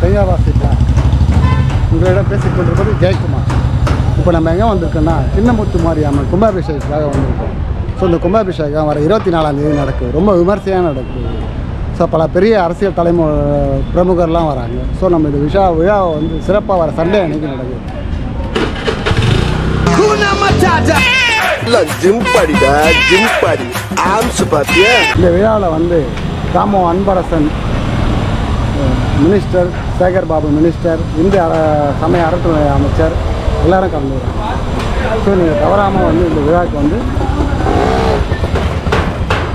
தெங்காவாசி தான் உங்களிடம் பேசிக் கொண்டிருப்பது ஜெயக்குமார். இப்போ நம்ம எங்கே வந்திருக்கோன்னா சின்னமுத்து மாரியம்மன் கும்பாபிஷேகத்துக்காக வந்திருக்கோம். ஸோ இந்த கும்பாபிஷேகம் வர இருபத்தி நாலாம் தேதி நடக்குது. ரொம்ப விமர்சையாக நடக்குது. ஸோ பல பெரிய அரசியல் தலைமு பிரமுகர்லாம் வராங்க. ஸோ நம்ம இந்த விஷா விழாவை வந்து சிறப்பாக வர சண்டே அன்னைக்கு நடக்குது. இந்த விழாவில் வந்து ராமோ அன்பரசன் மினிஸ்டர் சேகர் பாபு மினிஸ்டர் இந்திய அற சமய அறத்துறை அமைச்சர் எல்லாரும் கலந்துக்கிறாங்க ஸோ நீங்கள் தவறாமல் வந்து இந்த விழாவுக்கு வந்து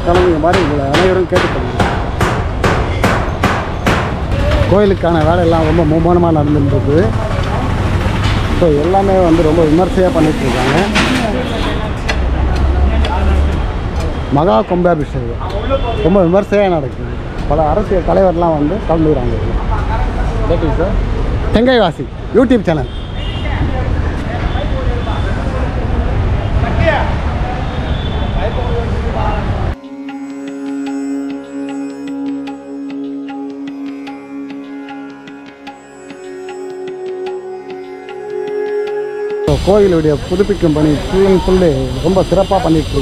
கலந்துங்க மாதிரி உங்களை அனைவரும் கேட்டுக்கோங்க கோயிலுக்கான வேலையெல்லாம் ரொம்ப மும்மரமாக நடந்துட்டு ஸோ எல்லாமே வந்து ரொம்ப விமர்சையாக பண்ணிகிட்ருக்காங்க இருக்காங்க மகா கும்பாபிஷேகம். ரொம்ப விமர்சையாக நடக்குது. பல அரசியல் தலைவர்லாம் வந்து கலந்துக்கிறாங்க. இதுல. சார் தெங்காய்வாசி யூடியூப் சேனல் கோயிலுடைய புதுப்பிக்கும் பணி ஃபுல் அண்ட் ஃபுல்லு ரொம்ப சிறப்பாக பண்ணிட்டு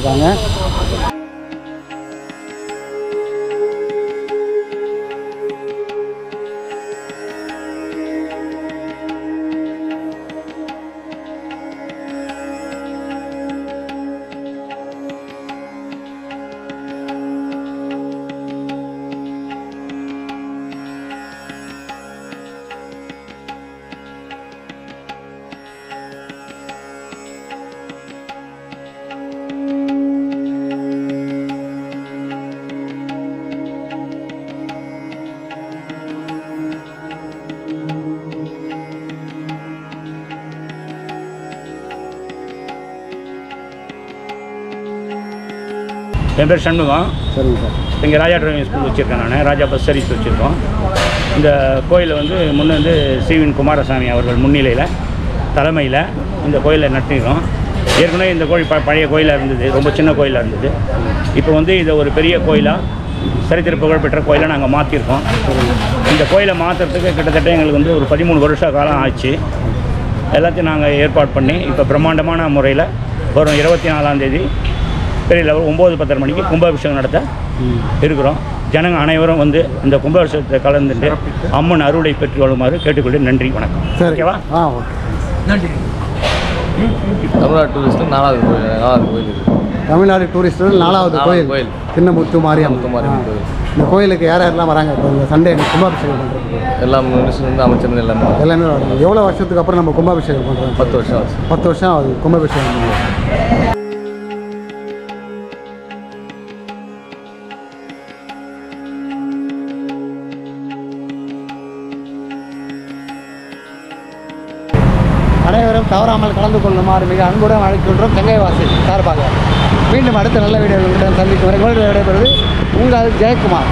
என் பேர் சண்முகம் சரிங்க சார். இங்கே ராஜா டிரைவிங் ஸ்கூல் வச்சுருக்கேன் நான். ராஜா பஸ் சர்வீஸ் வச்சுருக்கோம். இந்த கோயிலை வந்து முன்ன வந்து சிவின் குமாரசாமி அவர்கள் முன்னிலையில் தலைமையில் இந்த கோயிலை நடத்திக்கிறோம் ஏற்கனவே இந்த கோயில் ப பழைய கோயிலாக இருந்தது. ரொம்ப சின்ன கோயிலாக இருந்தது. இப்போ வந்து இதை ஒரு பெரிய கோயிலாக சரித்திர புகழ்பெற்ற கோயிலை நாங்கள் மாற்றிருக்கோம் இந்த கோயிலை மாற்றுறதுக்கு கிட்டத்தட்ட எங்களுக்கு வந்து ஒரு பதிமூணு வருஷ காலம் ஆச்சு. எல்லாத்தையும் நாங்கள் ஏற்பாடு பண்ணி இப்போ பிரம்மாண்டமான முறையில் வரும் இருபத்தி நாலாம் தேதி பெரிய லெவல் ஒம்பது பத்தரை மணிக்கு கும்பாபிஷேகம் நடத்த இருக்கிறோம். ஜனங்க அனைவரும் வந்து இந்த கும்பாபிஷேகத்தை கலந்துட்டு அம்மன் அருளை பெற்று வருமாறு கேட்டுக்கொண்டு நன்றி வணக்கம். சரி. ஓகேவா? ஆ ஓகே. தமிழ்நாடு டூரிஸ்ட்டு நாலாவது கோயில் நாலாவது கோயில் தமிழ்நாடு டூரிஸ்டில் நாலாவது கோயில். கோயில். சின்னமுத்து மாரியம்மன் ஆ. கோயில். இந்த கோயிலுக்கு யார் யாரெல்லாம் வராங்க? இப்போ இந்த சண்டே கும்பாபிஷேகம் பண்ணுறதுக்கு எல்லா மினிஸ்டர் அமைச்சர் எல்லாமே. எல்லாமே வராங்க. எவ்வளோ வருஷத்துக்கு அப்புறம் நம்ம கும்பாபிஷேகம் பண்ணுறோம் பத்து வருஷம் ஆச்சு. பத்து வருஷம் ஆகுது கும்பாபிஷேகம் பண்ணி. அனைவரும் தவறாமல் கலந்து கொள்ளுமாறு மிக அன்புடன் அழைக்கின்றோம் தெங்கைவாசி சார்பாக. மீண்டும் அடுத்த நல்ல வீடியோ சந்திக்கும் வரை விடைபெறுவது உங்கள் ஜெயக்குமார்.